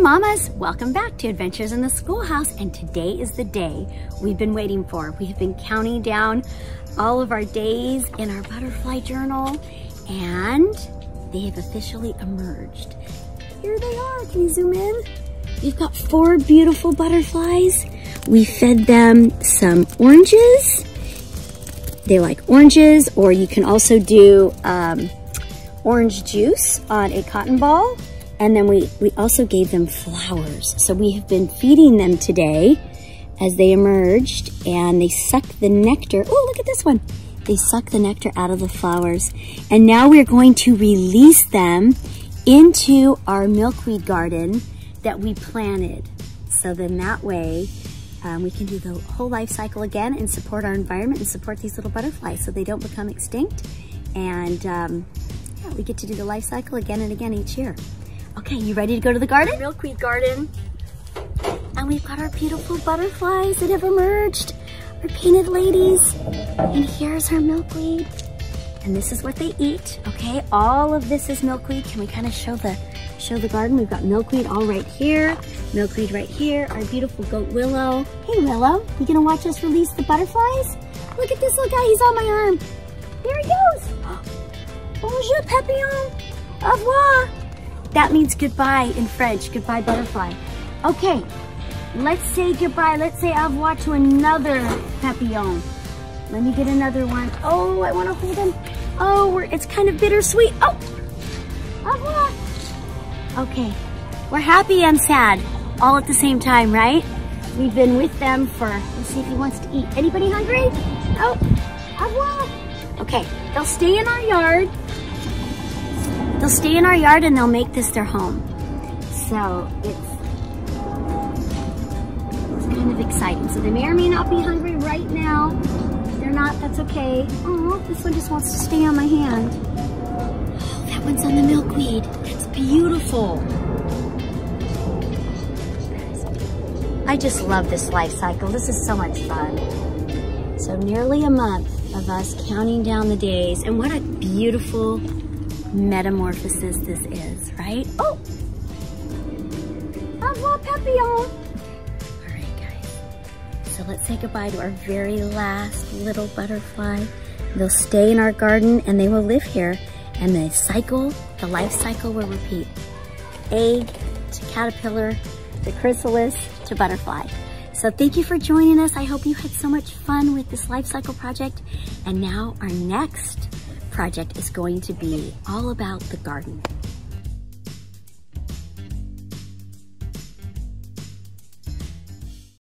mamas, welcome back to Adventures in the Schoolhouse and today is the day we've been waiting for. We have been counting down all of our days in our butterfly journal and they have officially emerged. Here they are, can you zoom in? We've got four beautiful butterflies. We fed them some oranges. They like oranges or you can also do um, orange juice on a cotton ball and then we, we also gave them flowers. So we have been feeding them today as they emerged and they suck the nectar. Oh, look at this one. They suck the nectar out of the flowers. And now we're going to release them into our milkweed garden that we planted. So then that way um, we can do the whole life cycle again and support our environment and support these little butterflies so they don't become extinct. And um, yeah, we get to do the life cycle again and again each year. Okay, you ready to go to the garden? Milkweed garden. And we've got our beautiful butterflies that have emerged. Our painted ladies. And here's our milkweed. And this is what they eat, okay? All of this is milkweed. Can we kind of show the show the garden? We've got milkweed all right here, milkweed right here, our beautiful goat Willow. Hey Willow, you gonna watch us release the butterflies? Look at this little guy, he's on my arm. There he goes. Bonjour papillon, au revoir. That means goodbye in French, goodbye butterfly. Okay, let's say goodbye. Let's say au revoir to another papillon. Let me get another one. Oh, I want to hold him. Oh, it's kind of bittersweet. Oh, au revoir. Okay, we're happy and sad all at the same time, right? We've been with them for, let's see if he wants to eat. Anybody hungry? Oh, au revoir. Okay, they'll stay in our yard They'll stay in our yard and they'll make this their home. So it's, it's kind of exciting. So they may or may not be hungry right now. If they're not, that's okay. Oh, this one just wants to stay on my hand. Oh, that one's on the milkweed. That's beautiful. I just love this life cycle. This is so much fun. So nearly a month of us counting down the days and what a beautiful metamorphosis this is, right? Oh! Au revoir, papillon! All right, guys. So let's say goodbye to our very last little butterfly. They'll stay in our garden and they will live here. And the cycle, the life cycle will repeat. Egg to caterpillar to chrysalis to butterfly. So thank you for joining us. I hope you had so much fun with this life cycle project. And now our next project is going to be all about the garden.